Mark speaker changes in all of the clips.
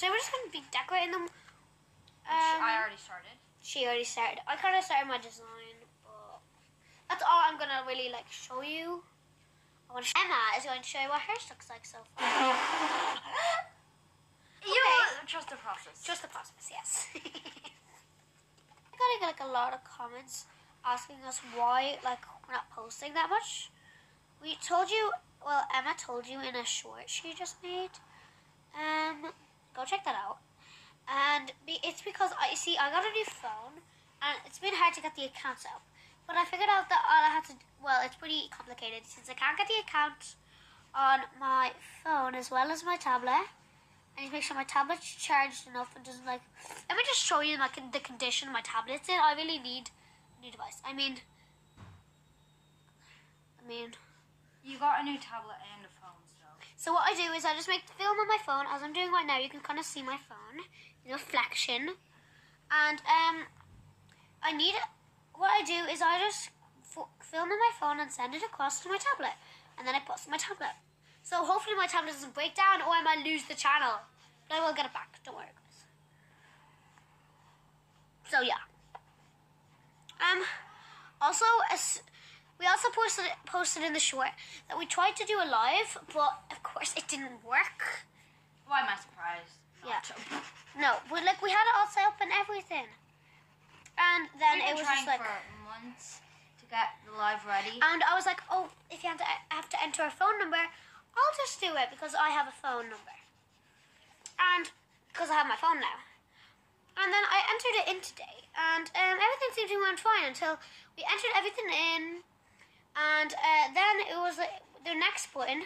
Speaker 1: so we're just gonna be decorating them. Um,
Speaker 2: I already started.
Speaker 1: she already started. I kind of started my design, but that's all I'm gonna really like show you. I want Emma is going to show you what hers looks like so far.
Speaker 2: You
Speaker 1: Okay.
Speaker 2: trust the process.
Speaker 1: Just the process, yes. I got like a lot of comments asking us why like we're not posting that much. We told you, well, Emma told you in a short she just made. Um, go check that out. And it's because I see I got a new phone, and it's been hard to get the accounts up. But I figured out that all I had to, well, it's pretty complicated since I can't get the account on my phone as well as my tablet. I need to make sure my tablet's charged enough and doesn't like. Let me just show you like the condition my tablet's in. I really need a new device. I mean, I mean.
Speaker 2: You got a new tablet and a phone, so.
Speaker 1: What I do is I just make the film on my phone as I'm doing right now. You can kind of see my phone, reflection, and um, I need. What I do is I just film on my phone and send it across to my tablet, and then I post on my tablet. So hopefully my tablet doesn't break down or I might lose the channel, but I will get it back. Don't worry, guys. So yeah. Um. Also, as we also posted posted in the short that we tried to do a live, but of course it didn't work.
Speaker 2: Why am I surprised?
Speaker 1: Yeah. No, but like we had it all set up and everything, and then
Speaker 2: We've
Speaker 1: it was
Speaker 2: trying
Speaker 1: just like,
Speaker 2: for months to get the live ready.
Speaker 1: and I was like, oh, if you have to have to enter a phone number, I'll just do it because I have a phone number, and because I have my phone now. And then I entered it in today, and um, everything seemed to run fine until we entered everything in, and uh, then it was like the next button.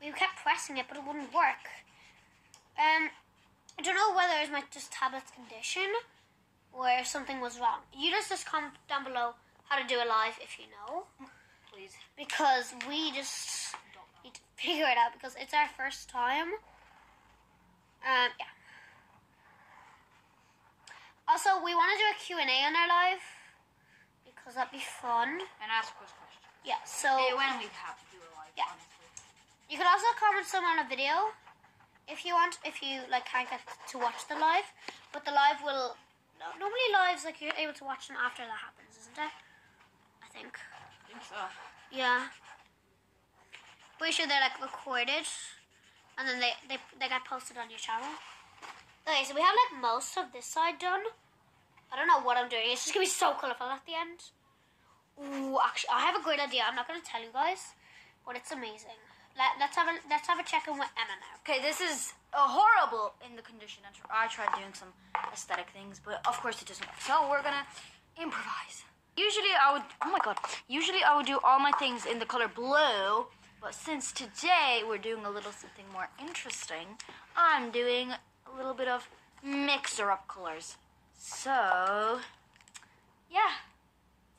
Speaker 1: We kept pressing it, but it wouldn't work. Um, I don't know whether it's my just tablet's condition or if something was wrong. You just just comment down below how to do it live if you know,
Speaker 2: Please.
Speaker 1: because we just need to figure it out because it's our first time. Um, yeah. Also, we want to do a Q&A on our live because that'd be fun.
Speaker 2: And ask us questions.
Speaker 1: Yeah, so
Speaker 2: Hey, when we have to do live,
Speaker 1: Yeah.
Speaker 2: honestly.
Speaker 1: you could also comment some on a video if you want, if you like can't get to watch the live. But the live will no, normally lives like you're able to watch them after that happens, isn't it? I think.
Speaker 2: I think so.
Speaker 1: Yeah. Pretty sure they're like recorded, and then they they they got posted on your channel. Okay, so we have like most of this side done. I don't know what I'm doing. It's just gonna be so colorful at the end. Ooh, actually, I have a great idea. I'm not gonna tell you guys, but it's amazing. Let, let's have a let's have a check in with Emma now.
Speaker 2: Okay, this is uh, horrible in the condition. I tried doing some aesthetic things, but of course it doesn't work. So we're gonna improvise. Usually I would, oh my god, usually I would do all my things in the color blue, but since today we're doing a little something more interesting, I'm doing a little bit of mixer up colors. So, yeah,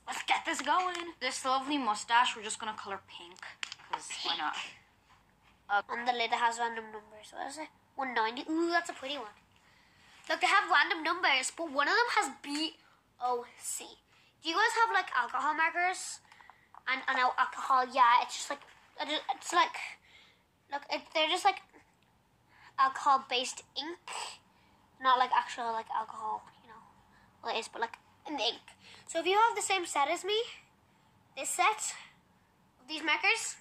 Speaker 2: let's get this going. This lovely mustache, we're just gonna color pink, because why not?
Speaker 1: Uh, and the lid has random numbers. What is it? 190. Ooh, that's a pretty one. Look, they have random numbers, but one of them has B O C. Do you guys have like alcohol markers? And and al- alcohol, yeah, it's just like it's like look, it, they're just like alcohol based ink, not like actual like alcohol. You know, well it is, but like an ink. So if you have the same set as me, this set these markers.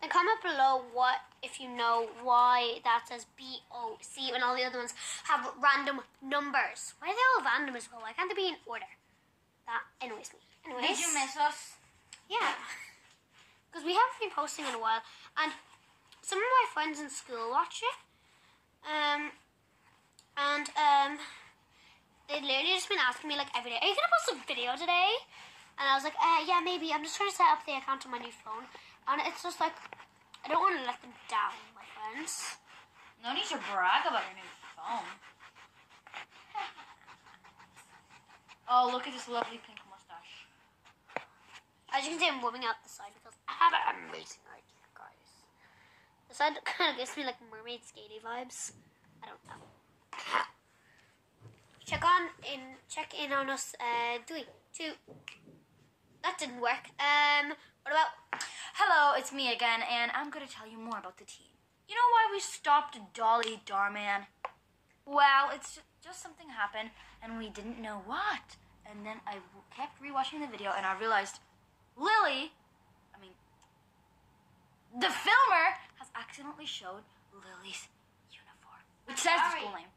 Speaker 1: Then comment below what if you know why that says B O C and all the other ones have random numbers. Why are they all random as well? Why can't they be in order? That annoys me. Anyways,
Speaker 2: Did you miss us?
Speaker 1: Yeah, because we haven't been posting in a while, and some of my friends in school watch it. Um, and um, they literally just been asking me like every day, "Are you gonna post a video today?" And I was like, uh, "Yeah, maybe. I'm just trying to set up the account on my new phone." And it's just like, I don't want to let them down, my friends.
Speaker 2: No need to brag about your new phone. Oh, look at this lovely pink mustache.
Speaker 1: As you can see, I'm warming out the side because I have an amazing idea, guys. The side kind of gives me like mermaid skaty vibes. I don't know. Check on in, check in on us. Uh, three, two. that didn't work. Um, what about?
Speaker 2: Hello, it's me again, and I'm gonna tell you more about the team. You know why we stopped Dolly Darman? Well, it's ju- just something happened, and we didn't know what. And then I kept rewatching the video, and I realized Lily, I mean, the filmer has accidentally showed Lily's uniform, which says the school name.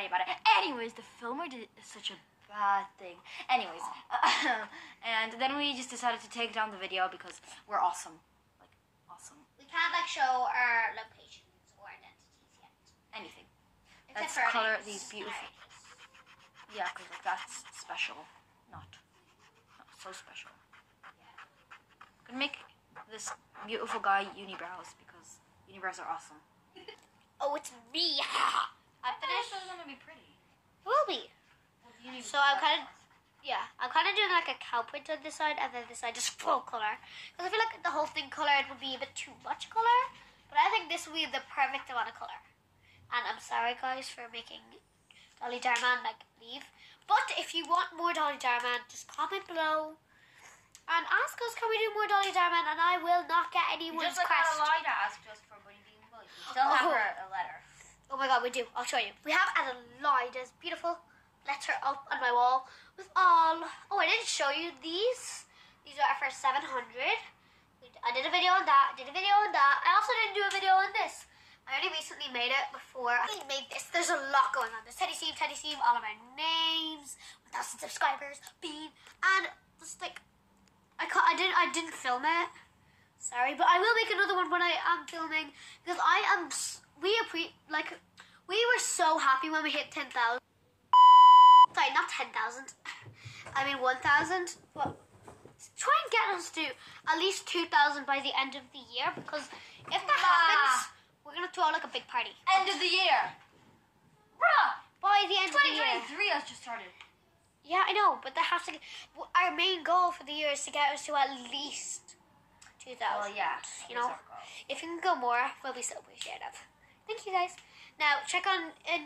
Speaker 2: Don't about it. Anyways, the filmer did such a bad thing. Anyways, uh, and then we just decided to take down the video because we're awesome. Like, awesome.
Speaker 1: We can't like show our locations or identities yet.
Speaker 2: Anything.
Speaker 1: Except
Speaker 2: Let's
Speaker 1: for
Speaker 2: color
Speaker 1: names.
Speaker 2: these beautiful.
Speaker 1: Alright.
Speaker 2: Yeah, because like, that's special. Not, not so special. Gonna make this beautiful guy unibrows because unibrows are awesome.
Speaker 1: Oh, it's me. I'm finished.
Speaker 2: It's gonna be pretty.
Speaker 1: It will be. So I'm kind of, yeah, I'm kind of doing like a cow print on this side and then this side just full color. Because I feel like the whole thing colored would be a bit too much color. But I think this will be the perfect amount of color. And I'm sorry guys for making Dolly Darman like leave. But if you want more Dolly Darman, just comment below. And ask us, can we do more Dolly Darman? And I will not get anyone's request. Just crest.
Speaker 2: lie to ask just for being bullied. Still oh. have
Speaker 1: Oh.
Speaker 2: her a letter.
Speaker 1: Oh my god, we do. I'll show you. We have Adelaida's beautiful letter up on my wall with all. Oh, I didn't show you these. These are for 700. I did a video on that. I did a video on that. I also didn't do a video on this. I only recently made it before I made this. There's a lot going on. There's Teddy Steve, Teddy Steve, all of our names, 1,000 subscribers, Bean, and just like I ca I didn't I didn't film it. Sorry, but I will make another one when I am filming because I am. We appre like we were so happy when we hit ten thousand. Sorry, not ten thousand. I mean one thousand. But try and get us to at least two thousand by the end of the year because if that
Speaker 2: Nah.
Speaker 1: happens, we're gonna throw like a big party.
Speaker 2: End of the year. Bruh!
Speaker 1: By the end of the year.
Speaker 2: 2023 has just started.
Speaker 1: Yeah, I know, but that has to. w- Our main goal for the year is to get us to at least two thousand.
Speaker 2: Well, yeah.
Speaker 1: You know, if you can go more, we'll be so appreciative. Thank you guys. Now check on in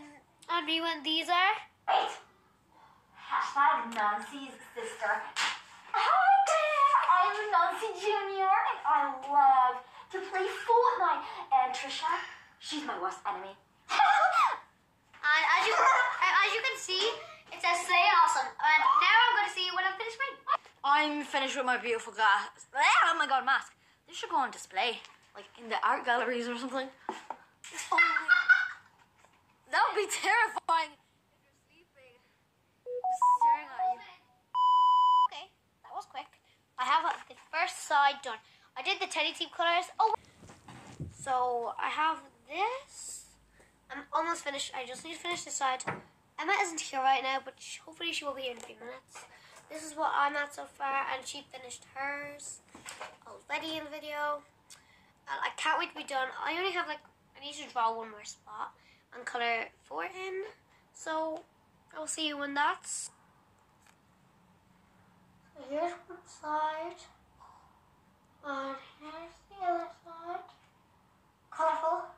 Speaker 1: on me when these are. Wait.
Speaker 2: Hashtag Nancy's sister. Hi there, I'm Nancy Jr. and I love to play Fortnite. And Trisha, she's my worst enemy.
Speaker 1: And as you as you can see, it says "Slay Awesome." And now I'm going to see when I'm finished mine.
Speaker 2: I'm finished with my beautiful glass. Oh my god, mask. This should go on display, like in the art galleries or something. Oh. That would be terrifying. If you're sleeping.
Speaker 1: Okay, that was quick. I have the first side done. I did the Teddy Team colors. Oh, so I have this. I'm almost finished. I just need to finish this side. Emma isn't here right now, but sh- hopefully she will be here in a few minutes. This is what I'm at so far, and she finished hers already in the video. And I can't wait to be done. I only have like need to draw one more spot and colour four in. So I'll see you when that's. So here's one side, and here's the other side. Colourful.